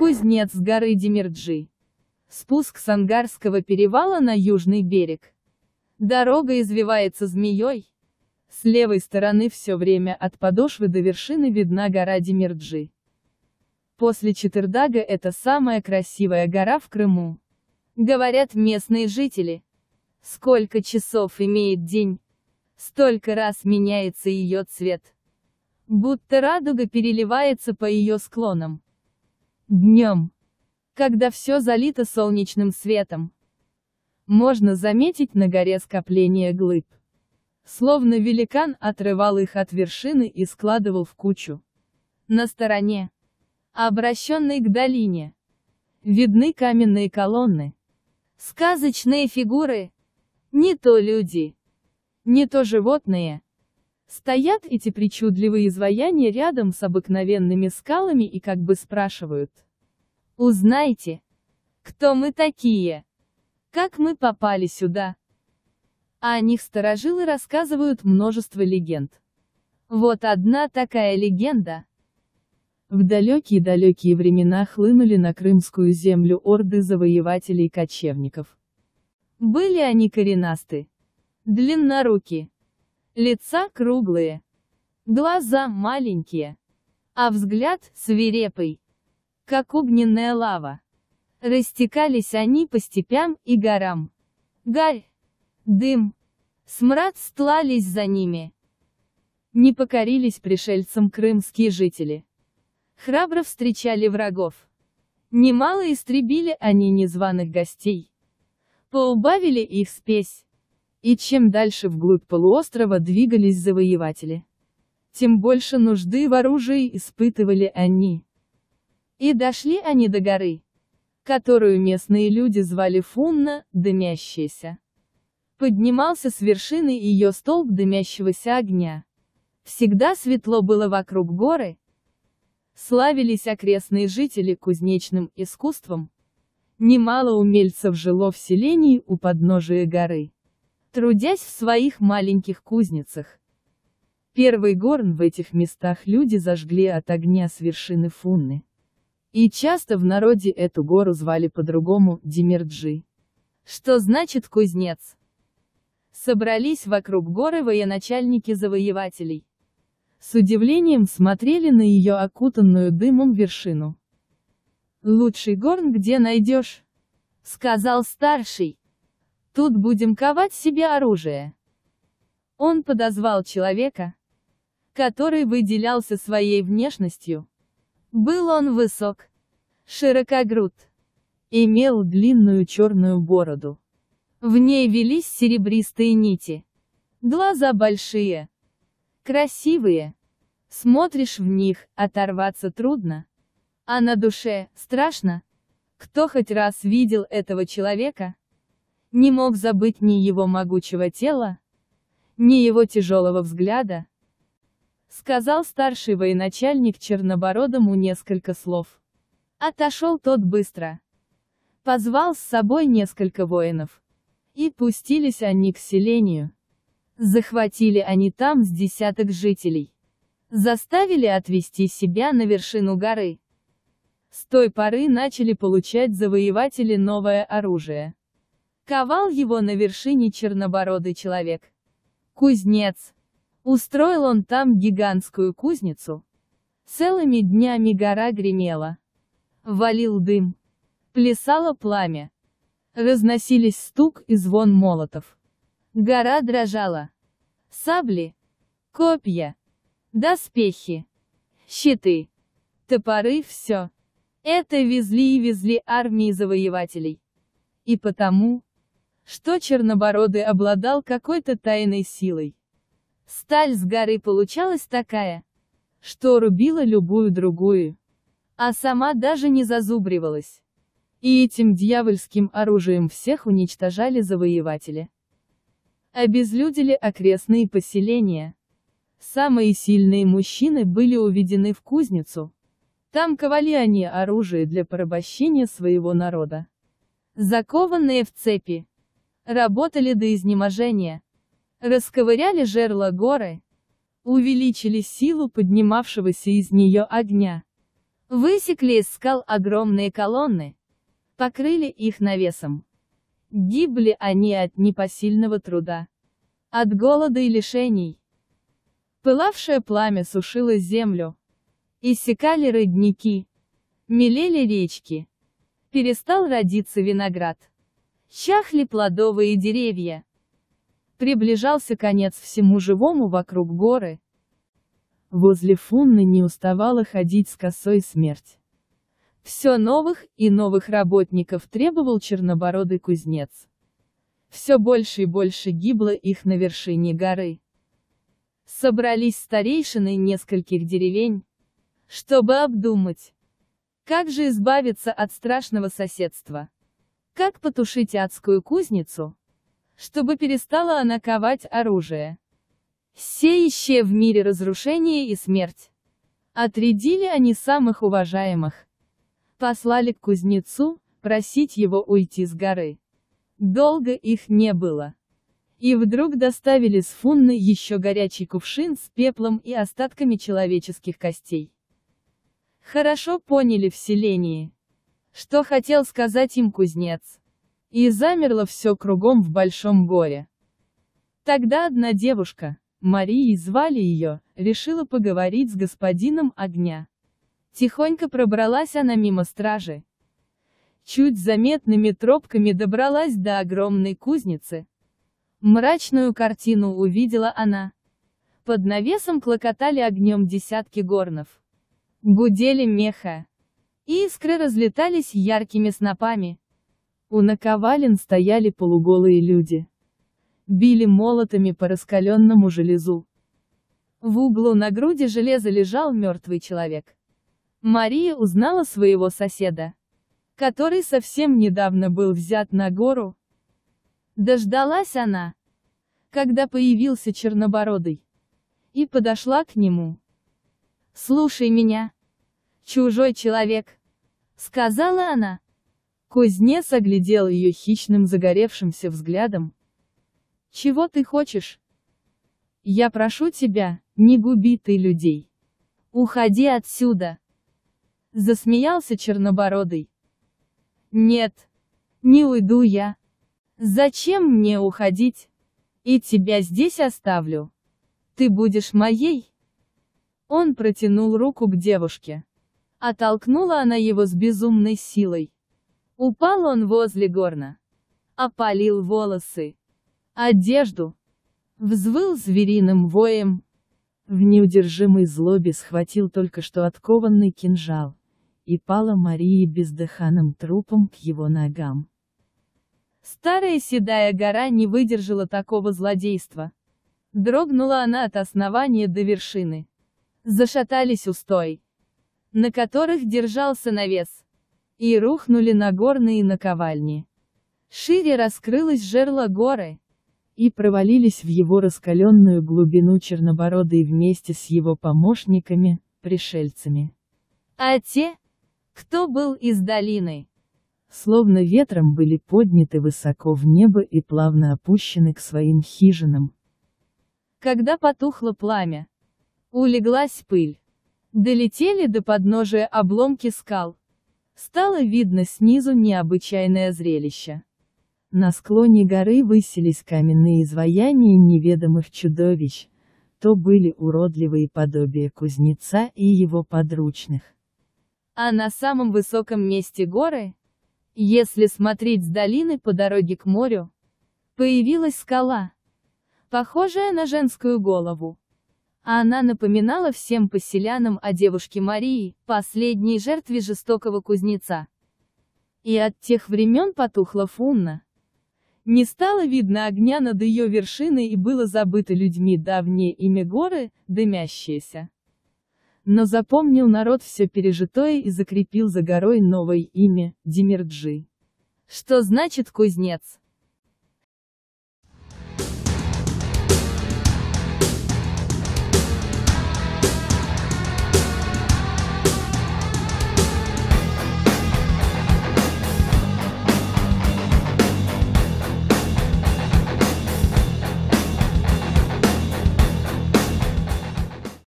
Кузнец с горы Демирджи. Спуск с Ангарского перевала на южный берег. Дорога извивается змеей. С левой стороны все время от подошвы до вершины видна гора Демирджи. После Четырдага это самая красивая гора в Крыму. Говорят местные жители. Сколько часов имеет день, столько раз меняется ее цвет. Будто радуга переливается по ее склонам. Днем, когда все залито солнечным светом, можно заметить на горе скопление глыб. Словно великан отрывал их от вершины и складывал в кучу. На стороне, обращенной к долине, видны каменные колонны. Сказочные фигуры. Не то люди, не то животные. Стоят эти причудливые изваяния рядом с обыкновенными скалами и как бы спрашивают. Узнайте, кто мы такие? Как мы попали сюда? А о них старожилы рассказывают множество легенд. Вот одна такая легенда. В далекие-далекие времена хлынули на крымскую землю орды завоевателей-кочевников. Были они коренасты, длинноруки, лица круглые, глаза маленькие, а взгляд свирепый, как огненная лава. Растекались они по степям и горам. Гарь, дым, смрад стлались за ними. Не покорились пришельцам крымские жители. Храбро встречали врагов. Немало истребили они незваных гостей. Поубавили их спесь. И чем дальше вглубь полуострова двигались завоеватели, тем больше нужды в оружии испытывали они. И дошли они до горы, которую местные люди звали Фунна, дымящаяся. Поднимался с вершины ее столб дымящегося огня. Всегда светло было вокруг горы. Славились окрестные жители кузнечным искусством. Немало умельцев жило в селении у подножия горы трудясь в своих маленьких кузницах. Первый горн в этих местах люди зажгли от огня с вершины Фунны. И часто в народе эту гору звали по-другому Демирджи. Что значит кузнец? Собрались вокруг горы военачальники завоевателей. С удивлением смотрели на ее окутанную дымом вершину. «Лучший горн где найдешь?» — сказал старший. Тут будем ковать себе оружие. Он подозвал человека, который выделялся своей внешностью. Был он высок, широкогруд, имел длинную черную бороду. В ней велись серебристые нити. Глаза большие, красивые. Смотришь в них, оторваться трудно. А на душе, страшно. Кто хоть раз видел этого человека, не мог забыть ни его могучего тела, ни его тяжелого взгляда. Сказал старший военачальник Чернобородому несколько слов. Отошел тот быстро. Позвал с собой несколько воинов. И пустились они к селению. Захватили они там с десяток жителей. Заставили отвести себя на вершину горы. С той поры начали получать завоеватели новое оружие. Ковал его на вершине чернобородый человек. Кузнец. Устроил он там гигантскую кузницу. Целыми днями гора гремела. Валил дым. Плясало пламя. Разносились стук и звон молотов. Гора дрожала. Сабли, копья, доспехи, щиты, топоры, все. Это везли и везли армии завоевателей. И потому, что Чернобородый обладал какой-то тайной силой. Сталь с горы получалась такая, что рубила любую другую, а сама даже не зазубривалась. И этим дьявольским оружием всех уничтожали завоеватели. Обезлюдили окрестные поселения. Самые сильные мужчины были уведены в кузницу. Там ковали они оружие для порабощения своего народа. Закованные в цепи, Работали до изнеможения. Расковыряли жерла горы. Увеличили силу поднимавшегося из нее огня. Высекли из скал огромные колонны, покрыли их навесом. Гибли они от непосильного труда, от голода и лишений. Пылавшее пламя сушило землю, иссякали родники, мелели речки, перестал родиться виноград, чахли плодовые деревья. Приближался конец всему живому вокруг горы, Возле Фунны не уставала ходить с косой смерть. Все новых и новых работников требовал чернобородый кузнец. Все больше и больше гибло их на вершине горы. Собрались старейшины нескольких деревень, чтобы обдумать, как же избавиться от страшного соседства, как потушить адскую кузницу, чтобы перестала она ковать оружие сеющее в мире разрушение и смерть. Отрядили они самых уважаемых. Послали к кузнецу, просить его уйти с горы. Долго их не было. И вдруг доставили с фунны еще горячий кувшин с пеплом и остатками человеческих костей. Хорошо поняли в селении, что хотел сказать им кузнец. И замерло все кругом в большом горе. Тогда одна девушка, Марией звали ее, решила поговорить с господином огня. Тихонько пробралась она мимо стражи. Чуть заметными тропками добралась до огромной кузницы. Мрачную картину увидела она. Под навесом клокотали огнем десятки горнов. Гудели меха. Искры разлетались яркими снопами. У наковален стояли полуголые люди били молотами по раскаленному железу. В углу на груди железа лежал мертвый человек. Мария узнала своего соседа, который совсем недавно был взят на гору. Дождалась она, когда появился Чернобородый, и подошла к нему. «Слушай меня, чужой человек», — сказала она. Кузнец оглядел ее хищным загоревшимся взглядом, чего ты хочешь? Я прошу тебя, не губи ты людей. Уходи отсюда. Засмеялся Чернобородый. Нет, не уйду я. Зачем мне уходить? И тебя здесь оставлю. Ты будешь моей? Он протянул руку к девушке. Оттолкнула она его с безумной силой. Упал он возле горна. Опалил волосы одежду. Взвыл звериным воем. В неудержимой злобе схватил только что откованный кинжал. И пала Марии бездыханным трупом к его ногам. Старая седая гора не выдержала такого злодейства. Дрогнула она от основания до вершины. Зашатались устой, на которых держался навес, и рухнули на горные наковальни. Шире раскрылось жерло горы, и провалились в его раскаленную глубину чернобородые вместе с его помощниками, пришельцами. А те, кто был из долины, словно ветром были подняты высоко в небо и плавно опущены к своим хижинам. Когда потухло пламя, улеглась пыль, долетели до подножия обломки скал, стало видно снизу необычайное зрелище. На склоне горы высились каменные изваяния неведомых чудовищ, то были уродливые подобия кузнеца и его подручных. А на самом высоком месте горы, если смотреть с долины по дороге к морю, появилась скала, похожая на женскую голову. Она напоминала всем поселянам о девушке Марии, последней жертве жестокого кузнеца. И от тех времен потухла Фунна. Не стало видно огня над ее вершиной и было забыто людьми давнее имя горы, дымящееся. Но запомнил народ все пережитое и закрепил за горой новое имя, Демирджи. Что значит кузнец?